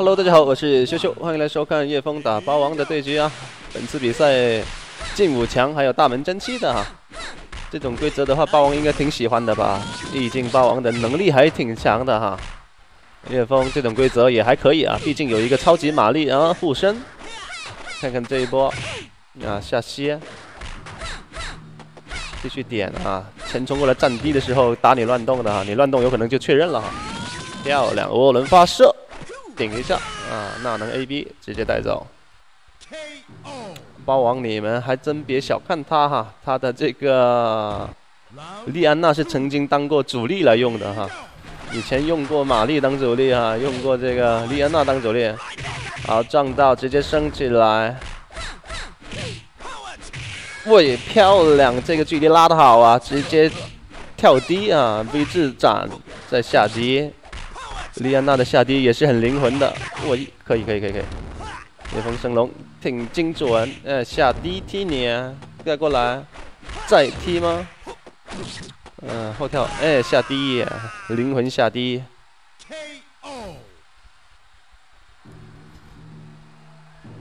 Hello，大家好，我是秀秀，欢迎来收看叶枫打包王的对局啊。本次比赛进五强还有大门真七的哈，这种规则的话，包王应该挺喜欢的吧？毕竟包王的能力还挺强的哈。叶枫这种规则也还可以啊，毕竟有一个超级玛丽啊护身。看看这一波啊下歇，继续点啊，前冲过来站低的时候打你乱动的哈，你乱动有可能就确认了哈。漂亮，涡轮发射，顶一下啊，那能 A B 直接带走。包王，你们还真别小看他哈，他的这个莉安娜是曾经当过主力来用的哈，以前用过玛丽当主力哈，用过这个莉安娜当主力。好，撞到直接升起来，喂，漂亮，这个距离拉得好啊，直接跳低啊，V 字斩再下低。莉安娜的下低也是很灵魂的，我一可以可以可以可以，夜风升龙挺精准，呃下低踢你，再过来，再踢吗？嗯后跳，哎下低，灵魂下低。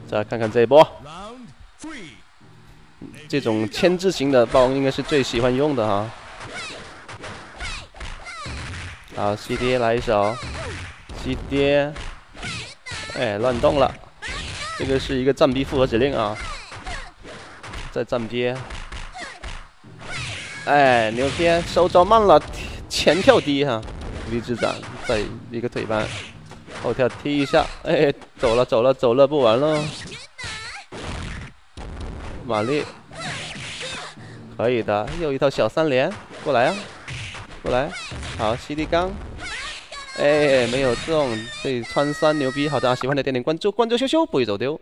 再看看这一波，这种牵制型的包应该是最喜欢用的哈。好，C D 来一手。击跌，哎，乱动了，这个是一个战逼复合指令啊，再战逼，哎，牛逼，收招慢了，前跳低哈，V 字斩，再一个腿扳，后跳踢一下，哎，走了走了走了，不玩了，玛丽，可以的，又一套小三连，过来啊，过来，好，CD 刚。哎，没有中，这穿三牛逼，好的，喜欢的点点关注，关注羞羞不会走丢。